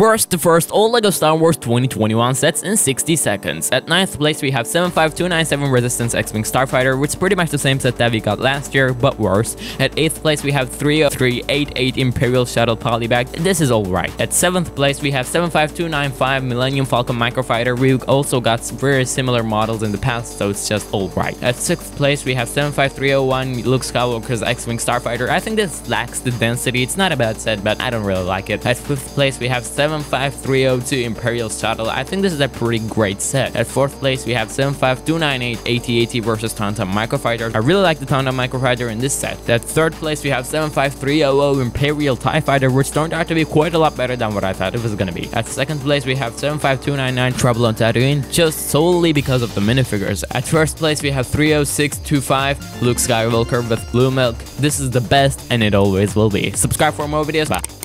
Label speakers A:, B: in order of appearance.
A: Worst to first, all LEGO Star Wars 2021 sets in 60 seconds. At 9th place we have 75297 Resistance X-Wing Starfighter, which is pretty much the same set that we got last year, but worse. At 8th place we have 30388 Imperial Shuttle Polybag, this is alright. At 7th place we have 75295 Millennium Falcon Microfighter, we also got very similar models in the past, so it's just alright. At 6th place we have 75301 Luke Skywalker's X-Wing Starfighter, I think this lacks the density, it's not a bad set, but I don't really like it. At 5th place we have 75302 Imperial Shuttle, I think this is a pretty great set. At 4th place we have 75298 AT-AT versus Tauntaun Microfighter, I really like the Tauntaun Microfighter in this set. At 3rd place we have 75300 Imperial TIE Fighter, which turned out to be quite a lot better than what I thought it was gonna be. At 2nd place we have 75299 Trouble on Tatooine, just solely because of the minifigures. At 1st place we have 30625 Luke Skywalker with blue milk. This is the best and it always will be. Subscribe for more videos. Bye.